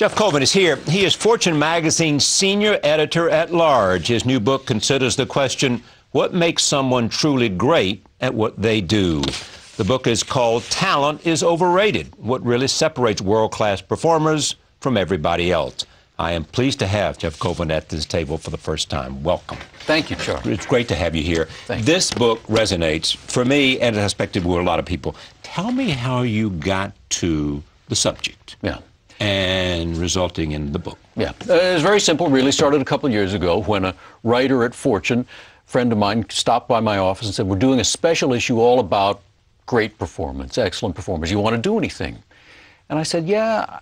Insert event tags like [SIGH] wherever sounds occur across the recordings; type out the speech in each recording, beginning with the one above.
Geoff Colvin is here. He is Fortune magazine's senior editor at large. His new book considers the question what makes someone truly great at what they do? The book is called Talent is Overrated What Really Separates World Class Performers from Everybody Else. I am pleased to have Geoff Colvin at this table for the first time. Welcome. Thank you, Charles. It's great to have you here. Thank this book resonates for me and I suspect it will a lot of people. Tell me how you got to the subject. Yeah and resulting in the book. Yeah, uh, it was very simple. Really started a couple of years ago when a writer at Fortune, friend of mine, stopped by my office and said, "We're doing a special issue all about great performance, excellent performance. You want to do anything?" And I said, "Yeah."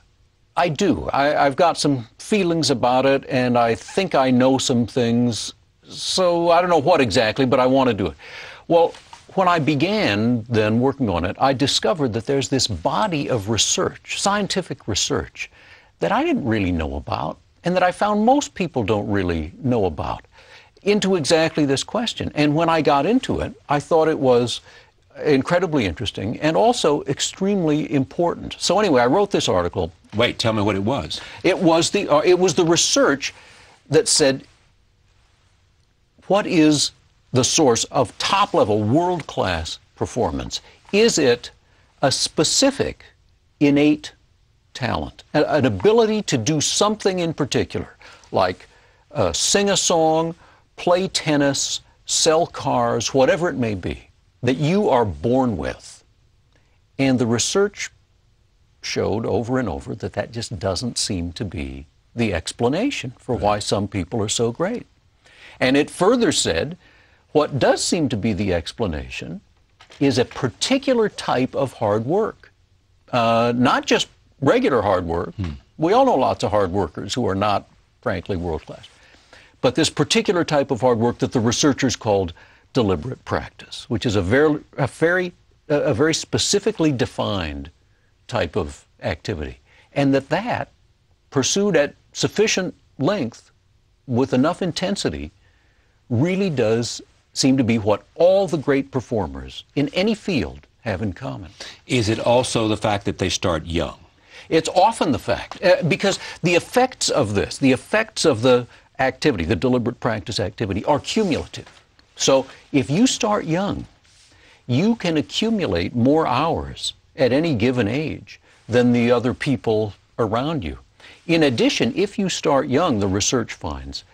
I do. I, have got some feelings about it, and I think I know some things. So I don't know what exactly, but I want to do it. Well, when I began then working on it, I discovered that there's this body of research, scientific research, that I didn't really know about and that I found most people don't really know about into exactly this question. And when I got into it, I thought it was incredibly interesting and also extremely important. So anyway, I wrote this article. Wait, tell me what it was. It was the uh, it was the research that said what is the source of top level, world class performance? Is it a specific innate talent, an ability to do something in particular, like uh, sing a song, play tennis, sell cars, whatever it may be, that you are born with? And the research showed over and over that that just doesn't seem to be the explanation for why some people are so great. And it further said what does seem to be the explanation is a particular type of hard work, uh, not just regular hard work. Hmm. We all know lots of hard workers who are not, frankly, world class. But this particular type of hard work that the researchers called deliberate practice, which is a very, a very, a very specifically defined type of activity, and that that pursued at sufficient length with enough intensity really does seem to be what all the great performers in any field have in common. Is it also the fact that they start young? It's often the fact, uh, because the effects of this, the effects of the activity, the deliberate practice activity, are cumulative. So if you start young, you can accumulate more hours at any given age than the other people around you. In addition, if you start young, the research finds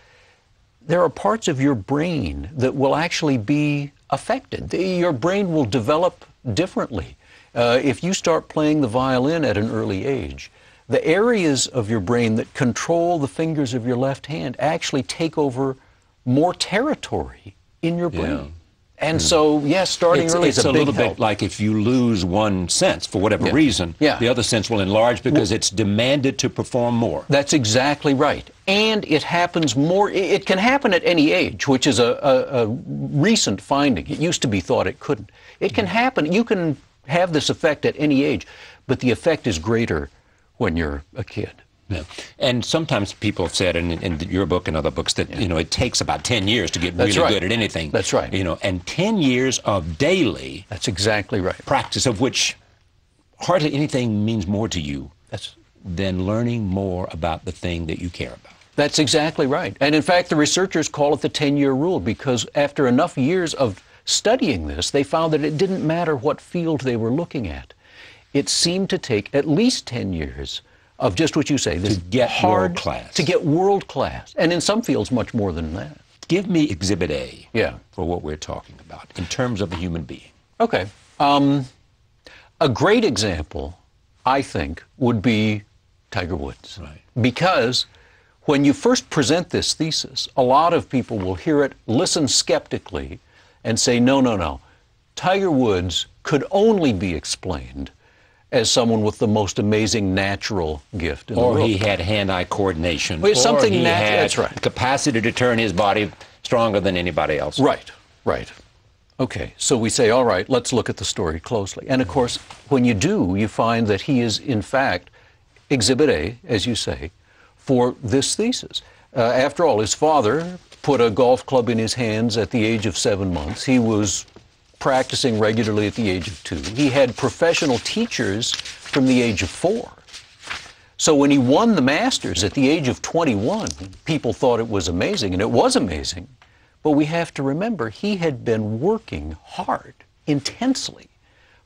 there are parts of your brain that will actually be affected. Your brain will develop differently. Uh, if you start playing the violin at an early age, the areas of your brain that control the fingers of your left hand actually take over more territory in your brain. Yeah. And so, yes, yeah, starting it's, early it's is a, a little help. bit like if you lose one sense for whatever yeah. reason, yeah. the other sense will enlarge because well, it's demanded to perform more. That's exactly right. And it happens more, it can happen at any age, which is a, a, a recent finding. It used to be thought it couldn't. It can mm-hmm. happen, you can have this effect at any age, but the effect is greater when you're a kid. Yeah. And sometimes people have said in, in your book and other books that yeah. you know it takes about 10 years to get That's really right. good at anything. That's right. You know, and 10 years of daily That's exactly right. practice of which hardly anything means more to you That's than learning more about the thing that you care about. That's exactly right. And in fact, the researchers call it the 10-year rule because after enough years of studying this, they found that it didn't matter what field they were looking at. It seemed to take at least 10 years of just what you say, this to get hard world class. To get world class. And in some fields, much more than that. Give me Exhibit A yeah. for what we're talking about in terms of a human being. Okay. Um, a great example, I think, would be Tiger Woods. Right. Because when you first present this thesis, a lot of people will hear it, listen skeptically, and say, no, no, no. Tiger Woods could only be explained as someone with the most amazing natural gift in or the world. he had hand-eye coordination. Well, something or he nat- had that's right. capacity to turn his body stronger than anybody else. Right, right. Okay, so we say, all right, let's look at the story closely. And of course, when you do, you find that he is, in fact, Exhibit A, as you say, for this thesis. Uh, after all, his father put a golf club in his hands at the age of seven months. He was practicing regularly at the age of two. He had professional teachers from the age of four. So when he won the Masters at the age of 21, people thought it was amazing, and it was amazing. But we have to remember he had been working hard, intensely,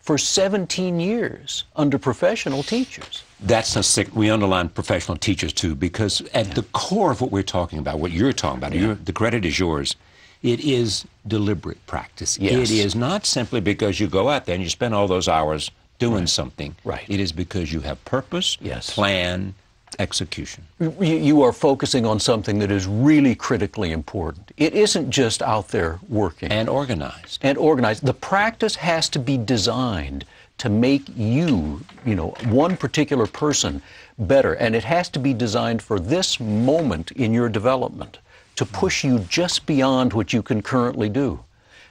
for 17 years under professional teachers. That's a sick. We underline professional teachers too, because at yeah. the core of what we're talking about, what you're talking about, yeah. the credit is yours. It is deliberate practice. Yes. It is not simply because you go out there and you spend all those hours doing right. something. Right. It is because you have purpose, yes. plan, execution. You are focusing on something that is really critically important. It isn't just out there working. And organized. And organized. The practice has to be designed to make you, you know, one particular person better. And it has to be designed for this moment in your development to push you just beyond what you can currently do.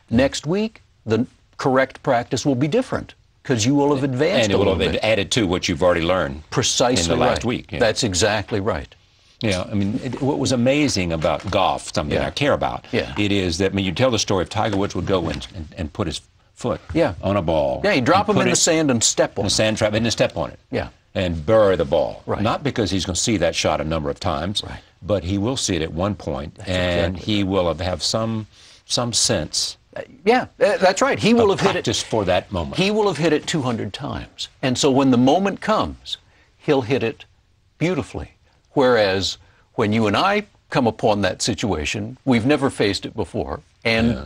Next week, the correct practice will be different because you will have advanced and it will have bit. added to what you've already learned precisely in the last right. week. Yeah. That's exactly right. Yeah, I mean, it, what was amazing about golf, something yeah. I care about, yeah. it is that when you tell the story of Tiger Woods would go and, and, and put his foot yeah. on a ball. Yeah, he'd drop him in the sand and step on it. sand trap and then step on it. Yeah. And bury the ball. Right. Not because he's going to see that shot a number of times, right. but he will see it at one point, That's and exactly he will have, have some some sense yeah, uh, that's right. He will have hit it just for that moment. He will have hit it 200 times, and so when the moment comes, he'll hit it beautifully. Whereas when you and I come upon that situation, we've never faced it before, and yeah.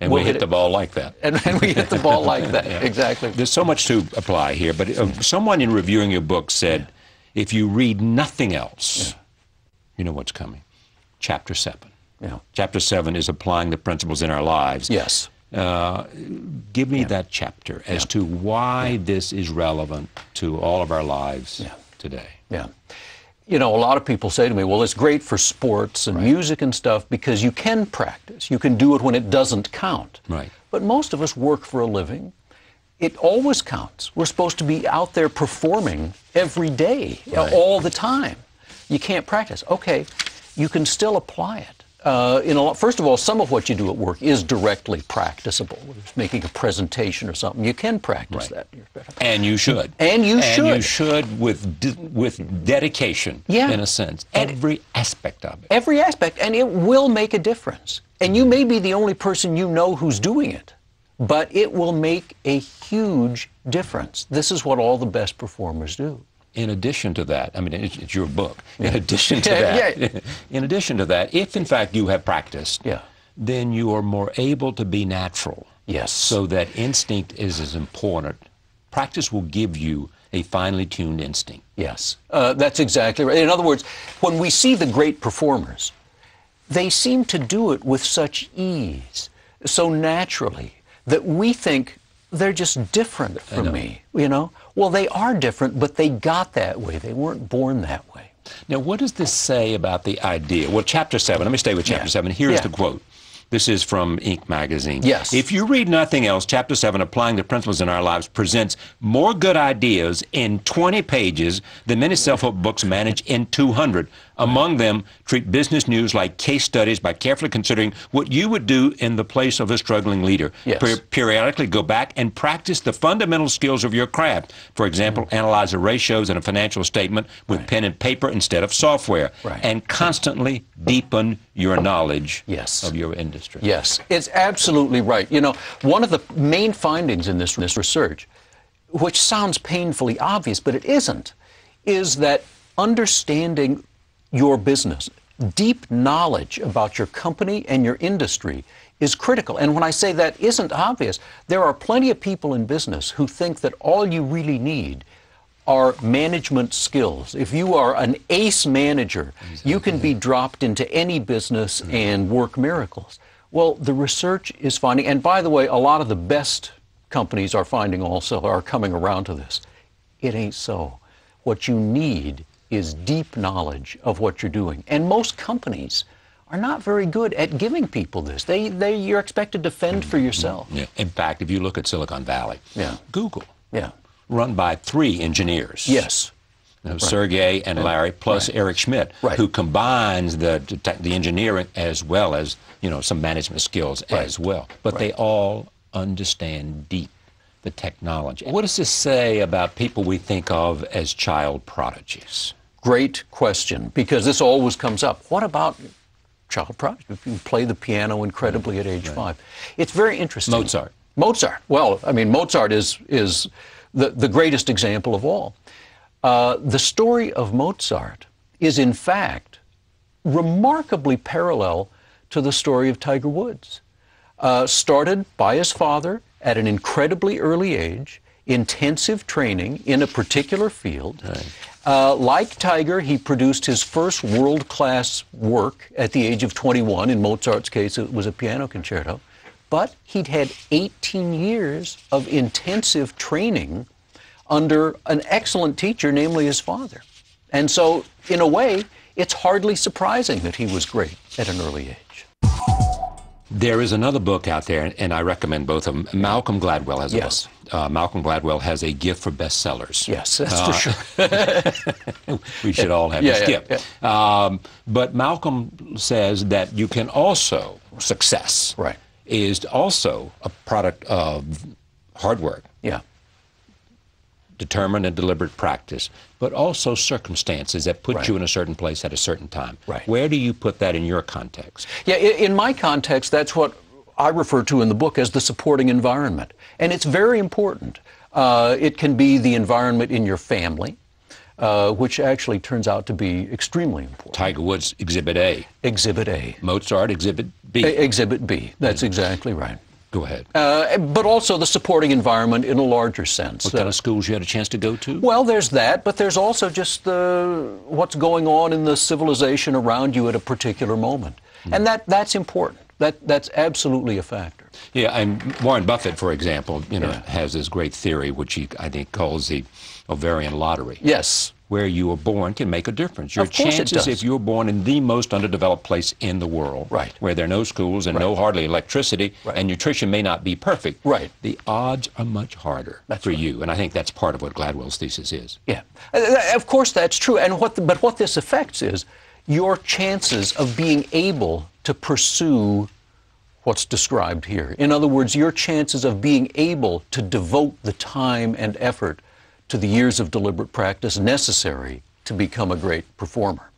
and we'll we hit, hit the ball like that. [LAUGHS] And, and, we hit the ball like that. [LAUGHS] yeah. Exactly. There's so much to apply here, but uh, someone in reviewing your book said, yeah. if you read nothing else, you know what's coming. Chapter seven. Yeah. Chapter 7 is applying the principles in our lives. Yes. Uh, give me yeah. that chapter as yeah. to why yeah. this is relevant to all of our lives today. Yeah. You know, a lot of people say to me, well, it's great for sports and right. music and stuff because you can practice. You can do it when it doesn't count. Right. But most of us work for a living. It always counts. We're supposed to be out there performing every day, right. all the time. You can't practice. Okay, you can still apply it. Uh, in a, first of all, some of what you do at work is directly practicable. It's making a presentation or something. You can practice right. that. And you should. And you and should. And you should with de- with dedication, yeah. in a sense. And every aspect of it. Every aspect. And it will make a difference. And you may be the only person you know who's doing it, but it will make a huge difference. This is what all the best performers do in addition to that, I mean, it's, it's your book. In addition to [LAUGHS] that, yeah. [LAUGHS] in addition to that, if in fact you have practiced, yeah. then you are more able to be natural. Yes. So that instinct is as important. Practice will give you a finely tuned instinct. Yes, uh, that's exactly right. In other words, when we see the great performers, they seem to do it with such ease, so naturally, that we think they're just different from me, you know? Well, they are different, but they got that way. They weren't born that way. Now, what does this say about the idea? Well, chapter 7, let me stay with chapter yeah. 7. Here's yeah. the quote. This is from Inc. magazine. Yes. If you read nothing else, Chapter 7, Applying the Principles in Our Lives, presents more good ideas in 20 pages than many self help books manage in 200. Among them, treat business news like case studies by carefully considering what you would do in the place of a struggling leader. Yes. Per- periodically go back and practice the fundamental skills of your craft. For example, mm. analyze the ratios in a financial statement with right. pen and paper instead of software. Right. And constantly deepen your knowledge yes. of your industry. Yes, it's absolutely right. You know, one of the main findings in this, this research, which sounds painfully obvious, but it isn't, is that understanding your business, deep knowledge about your company and your industry is critical. And when I say that isn't obvious, there are plenty of people in business who think that all you really need are management skills. If you are an ace manager, exactly. you can be dropped into any business mm-hmm. and work miracles. Well, the research is finding, and by the way, a lot of the best companies are finding also, are coming around to this. It ain't so. What you need is deep knowledge of what you're doing. And most companies are not very good at giving people this. They, they, you're expected to fend for mm-hmm. yourself. Yeah. In fact, if you look at Silicon Valley, yeah. Google, yeah. run by three engineers. Yes. You know, right. Sergey and Larry, plus right. Eric Schmidt, right. who combines the, the engineering as well as you know some management skills as well. But they all understand deep the technology. What does this say about people we think of as child prodigies? Great question, because this always comes up. What about child prodigy? You can play the piano incredibly at age right. five. It's very interesting. Mozart. Mozart. Well, I mean, Mozart is is the, the greatest example of all. Uh, the story of Mozart is, in fact, remarkably parallel to the story of Tiger Woods. Uh, started by his father at an incredibly early age, intensive training in a particular field. Right. Uh, like Tiger, he produced his first world class work at the age of 21. In Mozart's case, it was a piano concerto. But he'd had 18 years of intensive training under an excellent teacher, namely his father. And so, in a way, it's hardly surprising that he was great at an early age. There is another book out there, and I recommend both of them. Malcolm Gladwell has a yes. book. Uh, Malcolm Gladwell has a gift for bestsellers. Yes, that's uh, for sure. [LAUGHS] we should all have yeah, this yeah, gift. Yeah. Um, but Malcolm says that you can also, success right. is also a product of hard work. Determined and deliberate practice, but also circumstances that put right. you in a certain place at a certain time. Right. Where do you put that in your context? Yeah, in my context, that's what I refer to in the book as the supporting environment. And it's very important. Uh, it can be the environment in your family, uh, which actually turns out to be extremely important. Tiger Woods, Exhibit A. Exhibit A. Mozart, Exhibit B. A- exhibit B. That's exactly right. Go ahead. Uh, but also the supporting environment in a larger sense. What kind of schools you had a chance to go to? Well, there's that, but there's also just the, what's going on in the civilization around you at a particular moment. Mm. And that, that's important. That, that's absolutely a factor. Yeah, and Warren Buffett, for example, you know, yeah. has this great theory, which he, I think, calls the ovarian lottery. Yes where you were born can make a difference. Your chances if you were born in the most underdeveloped place in the world, right. where there are no schools and right. no hardly electricity, right. and nutrition may not be perfect, right. the odds are much harder that's for right. you. And I think that's part of what Gladwell's thesis is. Yeah, uh, of course that's true. And what the, but what this affects is your chances of being able to pursue what's described here. In other words, your chances of being able to devote the time and effort to the years of deliberate practice necessary to become a great performer.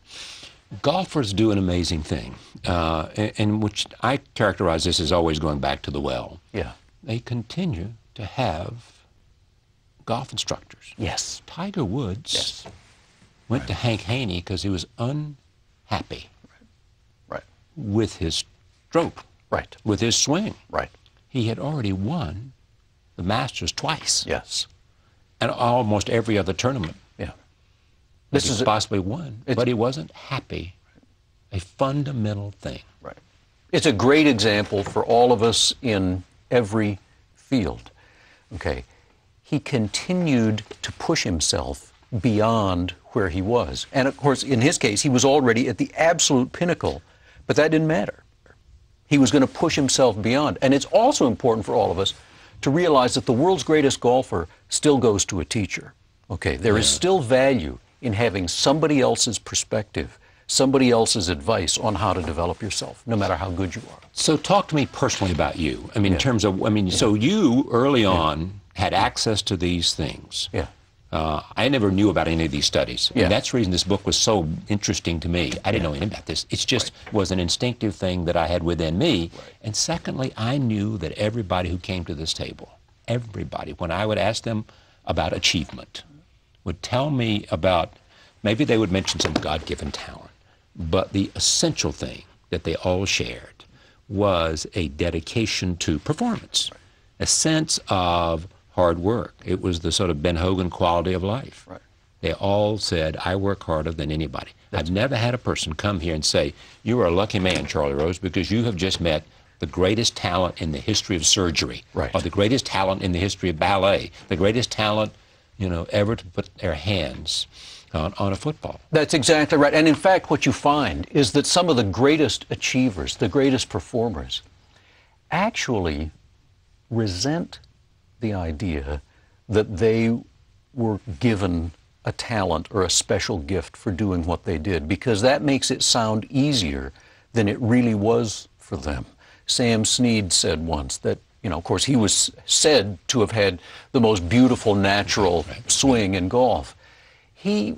Golfers do an amazing thing, uh, in which I characterize this as always going back to the well. Yeah. They continue to have golf instructors. Yes. Tiger Woods yes. went right. to Hank Haney because he was unhappy right. right. with his stroke, right. with his swing. Right. He had already won the Masters twice. Yes. And almost every other tournament. Yeah. This is possibly won, but he wasn't happy. A fundamental thing. Right. It's a great example for all of us in every field. Okay. He continued to push himself beyond where he was. And of course, in his case, he was already at the absolute pinnacle, but that didn't matter. He was going to push himself beyond. And it's also important for all of us to realize that the world's greatest golfer still goes to a teacher. Okay, there yeah. is still value in having somebody else's perspective, somebody else's advice on how to develop yourself, no matter how good you are. So, talk to me personally about you. I mean, yeah. in terms of, I mean, yeah. so you early on had access to these things. Yeah. Uh, I never knew about any of these studies. Yeah. And that's the reason this book was so interesting to me. I didn't know anything about this. It just right. was an instinctive thing that I had within me. Right. And secondly, I knew that everybody who came to this table, everybody, when I would ask them about achievement, would tell me about, maybe they would mention some God given talent, but the essential thing that they all shared was a dedication to performance, a sense of hard work. It was the sort of Ben Hogan quality of life. Right. They all said, I work harder than anybody. That's I've never had a person come here and say, You are a lucky man, Charlie Rose, because you have just met the greatest talent in the history of surgery, right. or the greatest talent in the history of ballet, the greatest talent, you know, ever to put their hands on, on a football. That's exactly right. And in fact, what you find is that some of the greatest achievers, the greatest performers, actually resent the idea that they were given a talent or a special gift for doing what they did because that makes it sound easier than it really was for them. Sam Snead said once that You know, of course, he was said to have had the most beautiful natural swing in golf. He